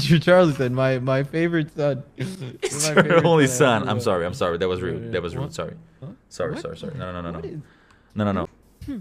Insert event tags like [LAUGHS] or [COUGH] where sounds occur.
[LAUGHS] Richarlyson, my my favorite son. [LAUGHS] It's My your favorite only son I'm sorry. I'm sorry. That was rude. That was rude. Sorry. Sorry. Sorry. Sorry. No. No. No. No. No. No. No. Hmm.